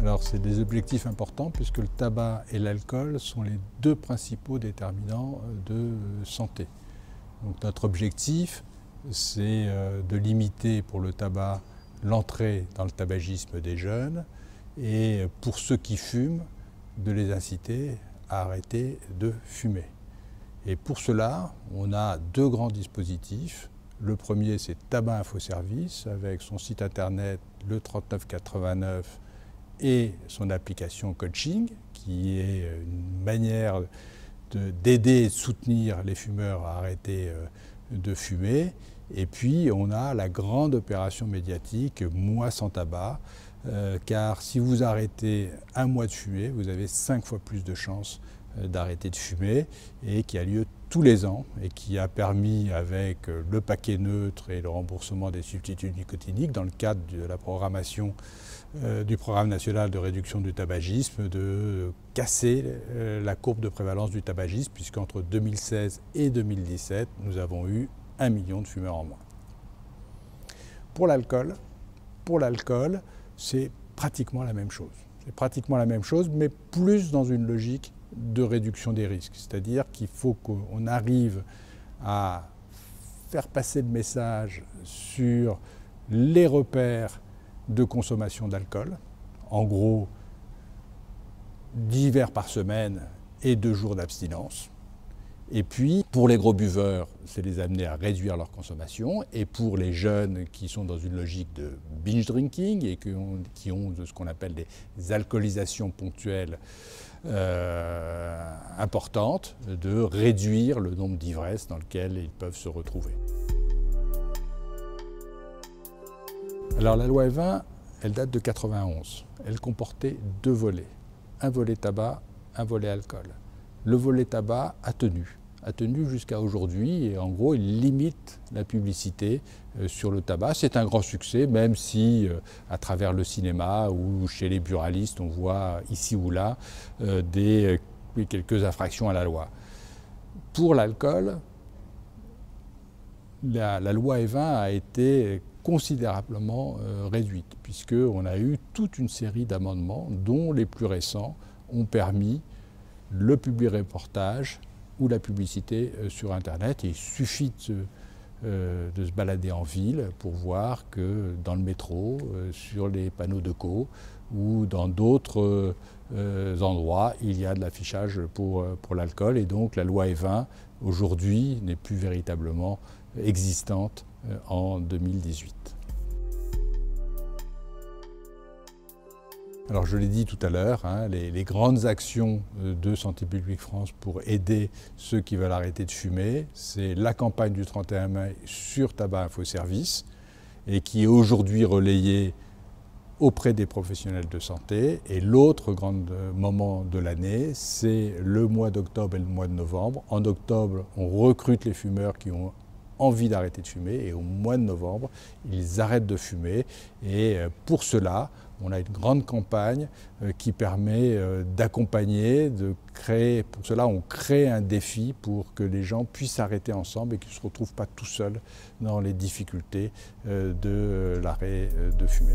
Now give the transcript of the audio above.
Alors c'est des objectifs importants puisque le tabac et l'alcool sont les deux principaux déterminants de santé. Donc notre objectif, c'est euh, de limiter pour le tabac l'entrée dans le tabagisme des jeunes et pour ceux qui fument, de les inciter à arrêter de fumer. Et pour cela, on a deux grands dispositifs. Le premier, c'est Tabac Info Service avec son site internet le 3989 et son application coaching, qui est une manière d'aider et de soutenir les fumeurs à arrêter euh, de fumer. Et puis, on a la grande opération médiatique Moi sans tabac, euh, car si vous arrêtez un mois de fumer, vous avez cinq fois plus de chances euh, d'arrêter de fumer, et qui a lieu tous les ans, et qui a permis, avec euh, le paquet neutre et le remboursement des substituts nicotiniques, dans le cadre de la programmation du programme national de réduction du tabagisme, de casser la courbe de prévalence du tabagisme, puisqu'entre 2016 et 2017, nous avons eu un million de fumeurs en moins. Pour l'alcool, pour l'alcool, c'est pratiquement la même chose. C'est pratiquement la même chose, mais plus dans une logique de réduction des risques. C'est-à-dire qu'il faut qu'on arrive à faire passer le message sur les repères de consommation d'alcool. En gros, 10 verres par semaine et deux jours d'abstinence. Et puis, pour les gros buveurs, c'est les amener à réduire leur consommation. Et pour les jeunes qui sont dans une logique de binge drinking et qui ont, ce qu'on appelle des alcoolisations ponctuelles euh, importantes, de réduire le nombre d'ivresses dans lequel ils peuvent se retrouver. Alors la loi E20, elle date de 91. Elle comportait deux volets. Un volet tabac, un volet alcool. Le volet tabac a tenu a tenu jusqu'à aujourd'hui et en gros il limite la publicité euh, sur le tabac. C'est un grand succès même si euh, à travers le cinéma ou chez les buralistes on voit ici ou là euh, des, quelques infractions à la loi. Pour l'alcool, la, loi E20 a été considérablement réduite puisqu'on a eu toute une série d'amendements dont les plus récents ont permis le public reportage ou la publicité euh, sur Internet. il suffit euh, de se, balader en ville pour voir que dans le métro, euh, sur les panneaux de co ou dans d'autres endroits, il y a de l'affichage pour, pour l'alcool. Et donc la loi E20, aujourd'hui, n'est plus véritablement existante en 2018. Alors je l'ai dit tout à l'heure, hein, les, grandes actions euh, de Santé publique France pour aider ceux qui veulent arrêter de fumer, c'est la campagne du 31 mai sur tabac info service et qui est aujourd'hui relayée auprès des professionnels de santé. Et l'autre grand euh, moment de l'année, c'est le mois d'octobre et le mois de novembre. En octobre, on recrute les fumeurs qui ont envie d'arrêter de fumer et au mois de novembre, ils arrêtent de fumer. Et euh, pour cela, on a une grande campagne euh, qui permet euh, d'accompagner, de créer, pour cela on crée un défi pour que les gens puissent arrêter ensemble et qu'ils ne se retrouvent pas tout seuls dans les difficultés de l'arrêt de fumer.